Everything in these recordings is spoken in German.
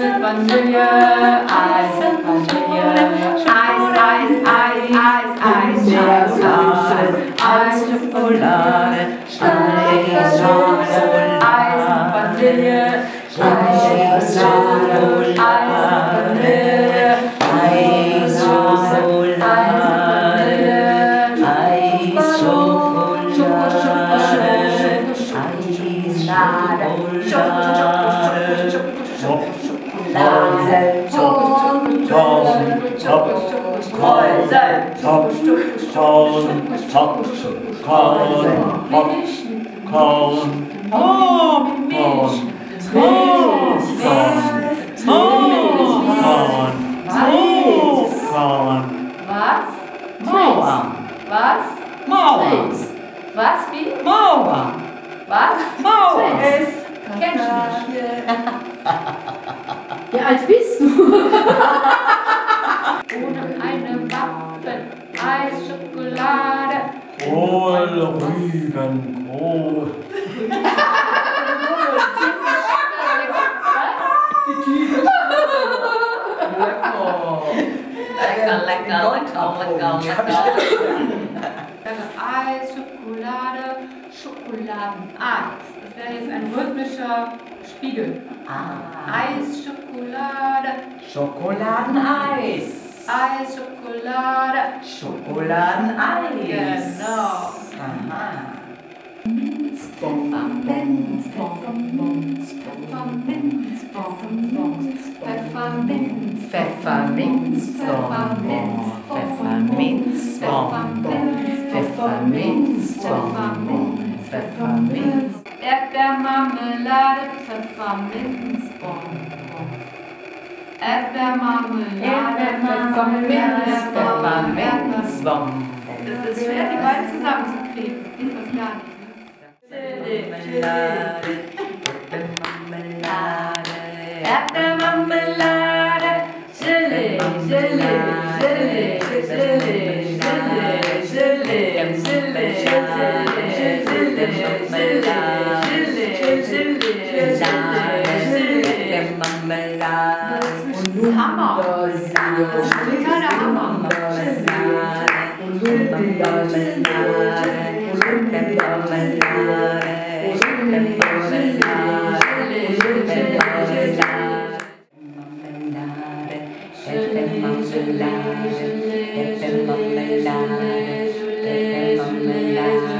mit Vanille, Eis mit Vanille, Eis, Eis, Eis, Eis, Eis, Schokolade, süß. Eis, Schokolade, Eis, Schokolade, Eis mit Vanille, Eis, Schokolade, Eis mit Vanille, Eis, Schokolade, Eis, Schokolade, Eis, Schokolade, Mäuse, Ton, Ton, Top, Mäuse, Top, Ton, Top, Korn, Pop, Korn, Oh, Korn, Ton, Ton, Ton, Korn, Ton, Korn. Was? Mauer. Was? Mauer. Was wie? Mauer. Was? Mauer. Kennst du nicht. Alt bist du? Ohne eine Waffe, Eis, Schokolade. Kohl, Rüben, Kohl. Lecker, lecker, lecker, lecker, lecker. Eis, Schokolade, Schokoladeneis roter Spiegel. Ah. Eis, Schokolade. Schokoladeneis. Eis, Schokolade. Schokoladeneis. Genau. Aha. Pfefferminz, Pfefferminz, Pfefferminz, Pfefferminz, Pfefferminz, Pfefferminz, Pfefferminz. Erdbeermarmelade, Pfefferminzbonbon. Erdbeermarmelade, Pfefferminz, Pfefferminzbon. Das ist schwer, die beiden zusammenzukriegen. Geht fast gar nicht. Marmelade, Marmelade, Erdbeermarmelade, Gelee, Gelee, Gelee, Gelee, Marmelade und Hammer. Das ist total der Hammer. Marmelade, Marmelade, Marmelade.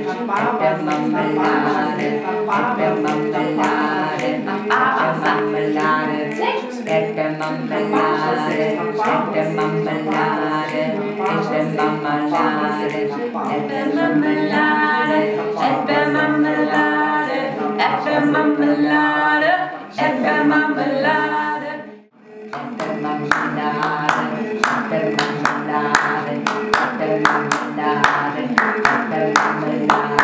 Marmelade, echte Marmelade, echte Marmelade, echte Marmelade, echte Marmelade, echte Marmelade, echte Marmelade. Echte Marmelade, echte Marmelade, echte